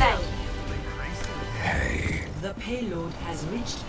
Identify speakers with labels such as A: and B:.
A: Hey. The payload has reached